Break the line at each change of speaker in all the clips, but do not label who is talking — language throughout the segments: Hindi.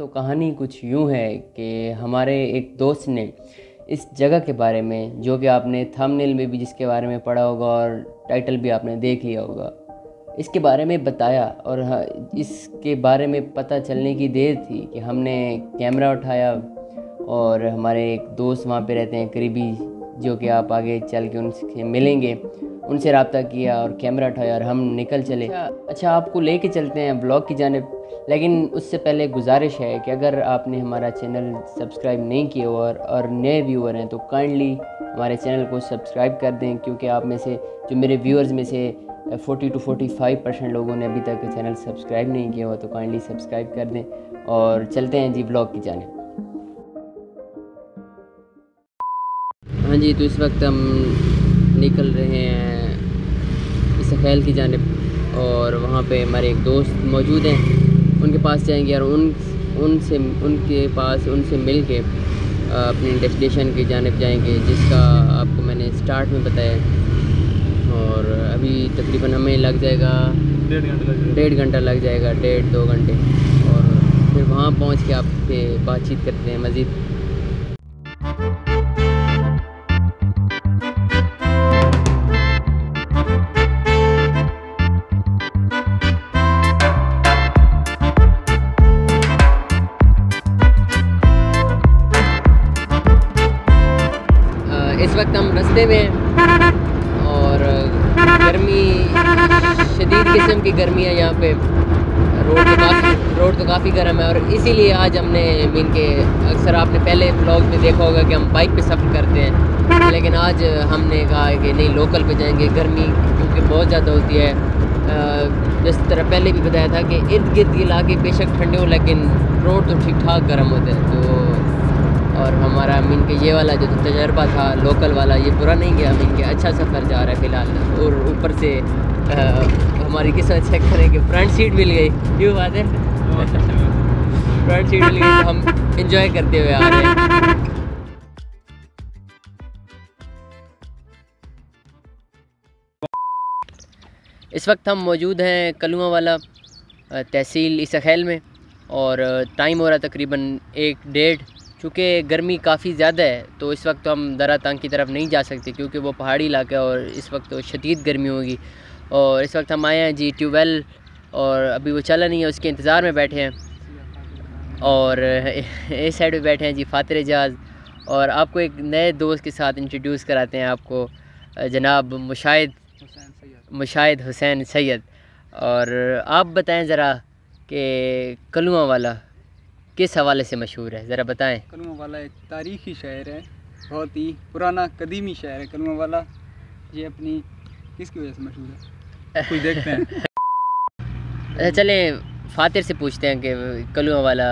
तो कहानी कुछ यूँ है कि हमारे एक दोस्त ने इस जगह के बारे में जो कि आपने थंबनेल में भी जिसके बारे में पढ़ा होगा और टाइटल भी आपने देख लिया होगा इसके बारे में बताया और इसके बारे में पता चलने की देर थी कि हमने कैमरा उठाया और हमारे एक दोस्त वहाँ पे रहते हैं करीबी जो कि आप आगे चल के उनसे मिलेंगे उनसे रबता किया और कैमरा उठाया और हम निकल चले। अच्छा, अच्छा आपको लेके चलते हैं ब्लॉग की जानब लेकिन उससे पहले गुजारिश है कि अगर आपने हमारा चैनल सब्सक्राइब नहीं किया और और नए व्यूअर हैं तो काइंडली हमारे चैनल को सब्सक्राइब कर दें, क्योंकि आप में से, जो मेरे व्यूअर्स में से 40 टू 45 परसेंट लोगों ने अभी तक चैनल सब्सक्राइब नहीं किया हुआ तो काइंडली सब्सक्राइब कर दें और चलते हैं जी ब्लॉग की जाने। हाँ जी तो इस वक्त हम निकल रहे हैं इस खैल की जानब और वहाँ पे हमारे एक दोस्त मौजूद हैं। उनके पास जाएँगे और उन उनसे उनके पास उनसे मिल के अपनी डेस्टिनेशन की जानब जाएँगे जिसका आपको मैंने स्टार्ट में बताया और अभी तकरीबन हमें लग जाएगा
डेढ़ घंटे लग
डेढ़ घंटा लग जाएगा डेढ़ दो घंटे। और फिर वहाँ पहुँच के आपसे बातचीत करते हैं मज़ीद। इस वक्त हम रस्ते में हैं और गर्मी, शदीद किस्म की गर्मी है यहाँ पे। रोड तो काफ़ी, रोड तो काफ़ी गर्म है और इसीलिए आज हमने मीन के, अक्सर आपने पहले ब्लॉग में देखा होगा कि हम बाइक पे सफ़र करते हैं। लेकिन आज हमने कहा कि नहीं लोकल पे जाएँगे। गर्मी क्योंकि बहुत ज़्यादा होती है। जिस तरह पहले भी बताया था कि इर्द गिर्द इलाके बेशक ठंडे हो, लेकिन रोड तो ठीक ठाक गर्म होते हैं। तो और हमारा मीन के ये वाला जो तजर्बा था लोकल वाला ये बुरा नहीं गया मीन के अच्छा सफ़र जा रहा है फ़िलहाल। और ऊपर से आ, हमारी किस्मत चेक करें कि फ्रंट सीट मिल गई। क्यों बात है? फ्रंट सीट मिल गई तो हम इंजॉय करते हुए आ रहे हैं। इस वक्त हम मौजूद हैं कलुआ वाला तहसील इसखैल में और टाइम हो रहा तकरीबन एक डेढ़। चूँकि गर्मी काफ़ी ज़्यादा है तो इस वक्त तो हम दरा तंग की तरफ़ नहीं जा सकते क्योंकि वो पहाड़ी इलाका है और इस वक्त तो शदीद गर्मी होगी। और इस वक्त हम आए हैं जी ट्यूबवेल और अभी वो चला नहीं है, उसके इंतज़ार में बैठे हैं। और इस साइड पे बैठे हैं जी फातर एजाज। और आपको एक नए दोस्त के साथ इंट्रोड्यूस कराते हैं आपको, जनाब मुशाहिद मुशाहिद हुसैन सैयद। और आप बताएँ ज़रा कि कलुआ वाला किस हवाले से मशहूर है? ज़रा बताएँ।
कलमा वाला एक तारीख़ी शहर है बहुत ही पुराना कदीमी शहर है कलमा वाला। ये अपनी किसकी वजह से मशहूर है? कुछ देखते हैं।
अच्छा चलें फातिर से पूछते हैं कि कलमा वाला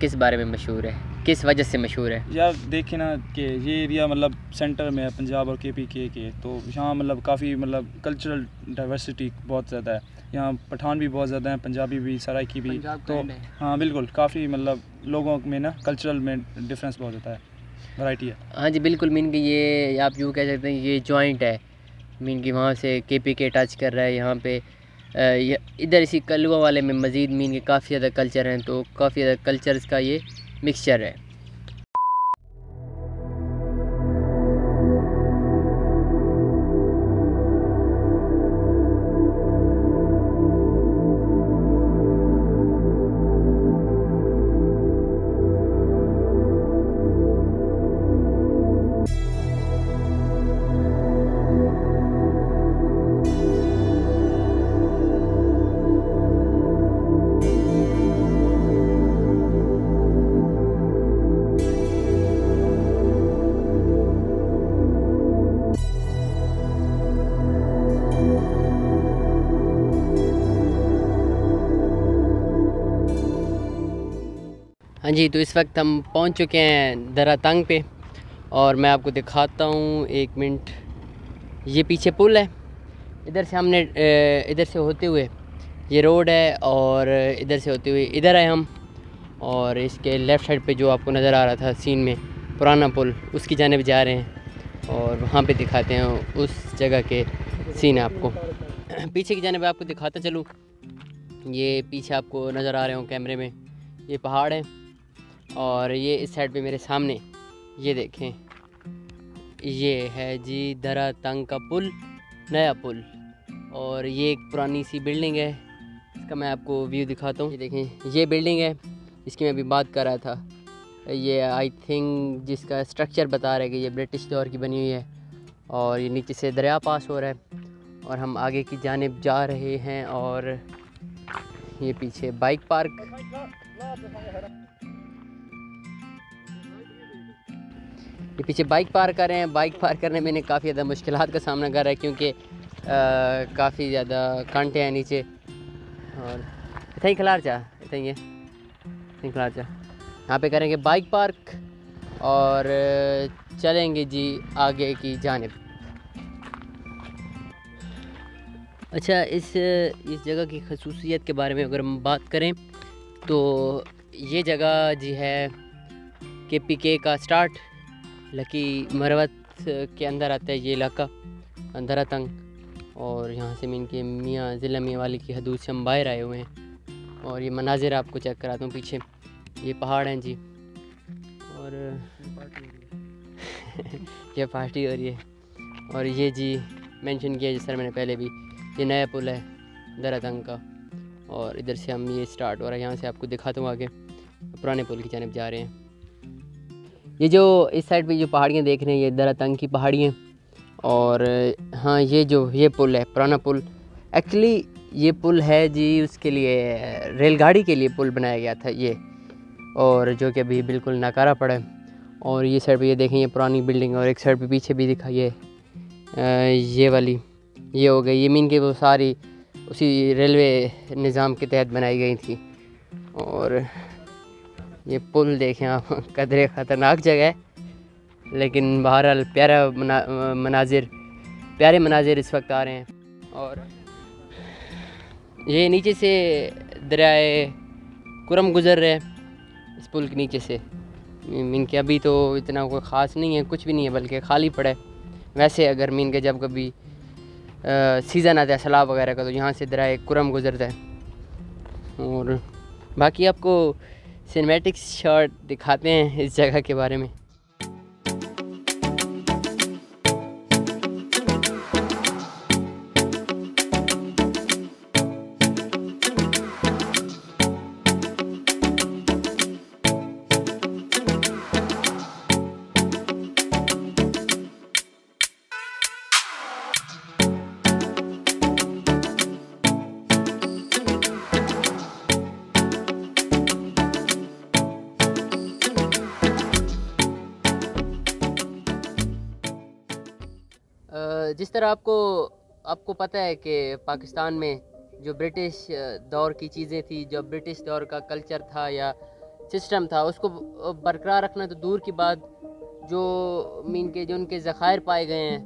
किस बारे में मशहूर है? किस वजह से मशहूर है?
यार देखें ना कि ये एरिया मतलब सेंटर में है पंजाब और के पी के के तो यहाँ मतलब काफ़ी मतलब कल्चरल डाइवर्सिटी बहुत ज़्यादा है। यहाँ पठान भी बहुत ज़्यादा हैं पंजाबी भी सराइकी भी तो हाँ। बिल्कुल काफ़ी मतलब लोगों में ना कल्चरल में डिफरेंस बहुत होता है वैरायटी है।
हाँ जी बिल्कुल मीन कि ये आप यूँ कह सकते हैं ये जॉइंट है। मीन कि वहाँ से के पी के टच कर रहा है यहाँ पे इधर इसी कलुआ वाले में मज़ीद मीन के काफ़ी ज़्यादा कल्चर हैं तो काफ़ी ज़्यादा कल्चर्स का ये मिक्सचर है। हाँ जी तो इस वक्त हम पहुँच चुके हैं दरा तंग पे और मैं आपको दिखाता हूँ, एक मिनट। ये पीछे पुल है। इधर से हमने इधर से होते हुए ये रोड है और इधर से होते हुए इधर आए हम और इसके लेफ़्ट साइड पे जो आपको नज़र आ रहा था सीन में, पुराना पुल, उसकी जानब जा रहे हैं और वहाँ पे दिखाते हैं उस जगह के सीन आपको। पीछे की जानब आपको दिखाता चलूँ। ये पीछे आपको नज़र आ रहे हो कैमरे में। ये पहाड़ है। और ये इस साइड पे मेरे सामने, ये देखें। ये है जी दरा तंग का पुल नया पुल। और ये एक पुरानी सी बिल्डिंग है, इसका मैं आपको व्यू दिखाता हूँ। ये देखें, ये बिल्डिंग है, इसकी मैं अभी बात कर रहा था। ये आई थिंक जिसका स्ट्रक्चर बता रहा कि ये ब्रिटिश दौर की बनी हुई है, और ये नीचे से दरिया पास हो रहा है, और हम आगे की जानब जा रहे हैं, और ये पीछे बाइक पार्क। ये पीछे बाइक पार कर रहे हैं। बाइक पार करने में काफ़ी ज़्यादा मुश्किल का सामना कर रहा है क्योंकि काफ़ी ज़्यादा कांटे हैं नीचे। और इतना ही खिलार चाह इतना ही है। खिलार चाह यहाँ पे करेंगे बाइक पार्क और चलेंगे जी आगे की जानब। अच्छा इस इस जगह की खसूसियत के बारे में अगर हम बात करें तो ये जगह जी है के पी के का स्टार्ट। लकी मरवत के अंदर आता है ये इलाका, अंधरा तंग। और यहाँ से मैं इनके मियाँ, ज़िला मियाँ वाली की हदूद से हम बाहर आए हुए हैं। और ये मनाजिर आपको चेक कराता हूँ पीछे। ये पहाड़ हैं जी। और, ये पार्टी हो रही है। और ये जी, मेंशन किया जिस मैंने पहले भी, ये नया पुल है दरा तंग का। और इधर से हम ये स्टार्ट हो रहा है, यहाँ से आपको दिखाता हूँ आगे। पुराने पुल की जानब जा रहे हैं। ये जो इस साइड पे जो पहाड़ियाँ देख रहे हैं, ये दरातंग की पहाड़ियाँ और हाँ ये जो, ये पुल है, पुराना पुल। एक्चुअली ये पुल है जी, उसके लिए, रेलगाड़ी के लिए पुल बनाया गया था ये। और जो कि अभी बिल्कुल नकारा पड़ा है। और ये साइड पे ये देखें, ये पुरानी बिल्डिंग और एक साइड पे पीछे भी दिखा, ये ये वाली, ये हो गई। ये मीन के वो सारी, उसी रेलवे निज़ाम के तहत बनाई गई थी। और ये पुल देखें आप कदरे ख़तरनाक जगह है। लेकिन बहरहाल प्यारा मना, मनाजिर प्यारे मनाजिर इस वक्त आ रहे हैं। और ये नीचे से दरियाए कुरम गुज़र रहे हैं इस पुल के नीचे से। मीन के अभी तो इतना कोई ख़ास नहीं है कुछ भी नहीं है बल्कि खाली पड़ा वैसे अगर मीन के जब कभी सीज़न आता है सलाब वगैरह का तो यहाँ से दरियाए कुरम गुज़रता है। और बाकी आपको सिनेमेटिक्स शॉट दिखाते हैं इस जगह के बारे में। जिस तरह आपको आपको पता है कि पाकिस्तान में जो ब्रिटिश दौर की चीज़ें थी, जो ब्रिटिश दौर का कल्चर था या सिस्टम था, उसको बरकरार रखना तो दूर की बात, जो मीन के, जो उनके ज़ख़ायर पाए गए हैं,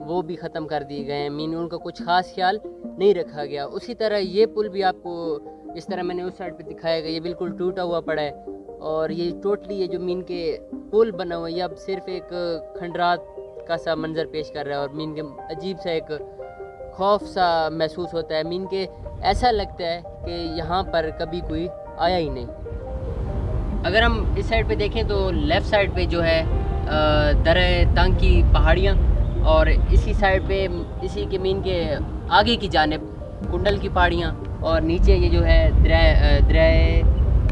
वो भी ख़त्म कर दिए गए हैं। मीन उनका कुछ ख़ास ख्याल नहीं रखा गया। उसी तरह ये पुल भी आपको जिस तरह मैंने उस साइड पे दिखाया गया, ये बिल्कुल टूटा हुआ पड़ा है। और ये टोटली ये जो मीन के पुल बना हुआ है, ये अब सिर्फ़ एक खंडरात का सा मंज़र पेश कर रहा है और मीन के अजीब सा एक खौफ सा महसूस होता है। मीन के ऐसा लगता है कि यहाँ पर कभी कोई आया ही नहीं। अगर हम इस साइड पे देखें तो लेफ़्ट साइड पे जो है दर तंग की पहाड़ियाँ और इसी साइड पे, इसी के मीन के आगे की जानब कुंडल की पहाड़ियाँ और नीचे ये जो है द्रय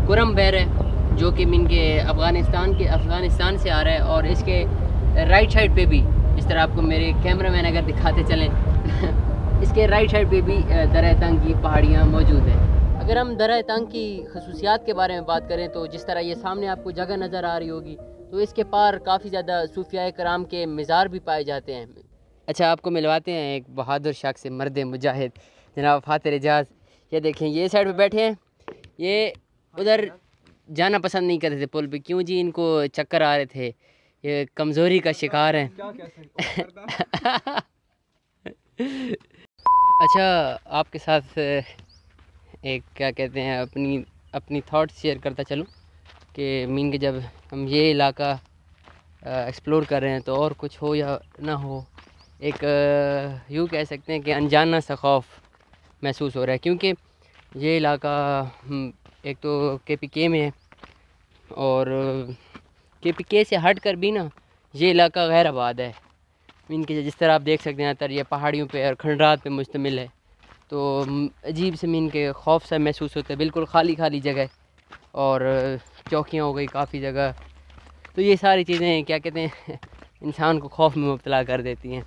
कुरम बहर है, जो कि मीन के अफ़गानिस्तान के, अफ़गानिस्तान से आ रहा है और इसके राइट साइड पे भी इस तरह आपको मेरे कैमरा मैन अगर दिखाते चलें, इसके राइट साइड पे भी दर तंग की पहाड़ियाँ मौजूद हैं। अगर हम दर तंग की खसूसियात के बारे में बात करें तो जिस तरह ये सामने आपको जगह नज़र आ रही होगी तो इसके पार काफ़ी ज़्यादा सूफिया कराम के मज़ार भी पाए जाते हैं। अच्छा आपको मिलवाते हैं एक बहादुर शख्स से मर्द मुजाहिद। जनाब फातर एजाज, ये देखें, ये साइड पे बैठे हैं। ये उधर जाना पसंद नहीं करते थे पुल पे, क्यों जी इनको चक्कर आ रहे थे? ये कमज़ोरी का शिकार हैं। अच्छा आपके साथ एक क्या कहते हैं अपनी अपनी थाट शेयर करता चलूँ कि मीन के जब हम ये इलाका एक्सप्लोर कर रहे हैं तो और कुछ हो या ना हो एक यूँ कह सकते हैं कि अनजाना सा खौफ महसूस हो रहा है। क्योंकि ये इलाका एक तो के पी के में है और के पी के से हट कर भी ना, ये इलाका गैर आबाद है। इनके जिस तरह आप देख सकते हैं तर ये पहाड़ियों पे और खंडरात पे मुश्तमिल है। तो अजीब से मीन के खौफ सा महसूस होता है, बिल्कुल खाली खाली जगह और, चौकियाँ हो गई काफ़ी जगह। तो ये सारी चीज़ें क्या कहते हैं, इंसान को खौफ में मुबतला कर देती हैं।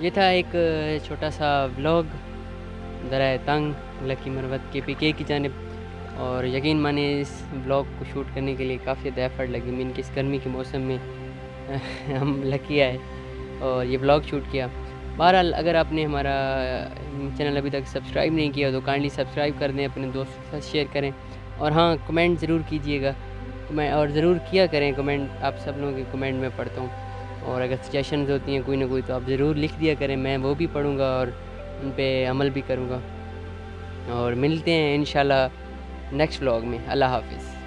ये था एक छोटा सा ब्लॉग दरा तंग, लकी मरवत के पी के की जानब। और यकीन माने इस ब्लॉग को शूट करने के लिए काफ़ी ज़्यादा एफर्ट लगी। मीन कि इस गर्मी के मौसम में, हम लकी आए और ये ब्लॉग शूट किया। बहरहाल, अगर आपने हमारा चैनल अभी तक सब्सक्राइब नहीं किया तो काइंडली सब्सक्राइब कर दें, अपने दोस्तों के साथ शेयर करें। और हाँ कमेंट ज़रूर कीजिएगा। मैं और ज़रूर किया करें कमेंट, आप सब लोगों के कमेंट में पढ़ता हूँ। और अगर सजेशन होती हैं कोई ना कोई तो आप ज़रूर लिख दिया करें। मैं वो भी पढ़ूँगा और उन पर अमल भी करूँगा। और मिलते हैं इन नेक्स्ट व्लॉग में। अल्लाह हाफिज़।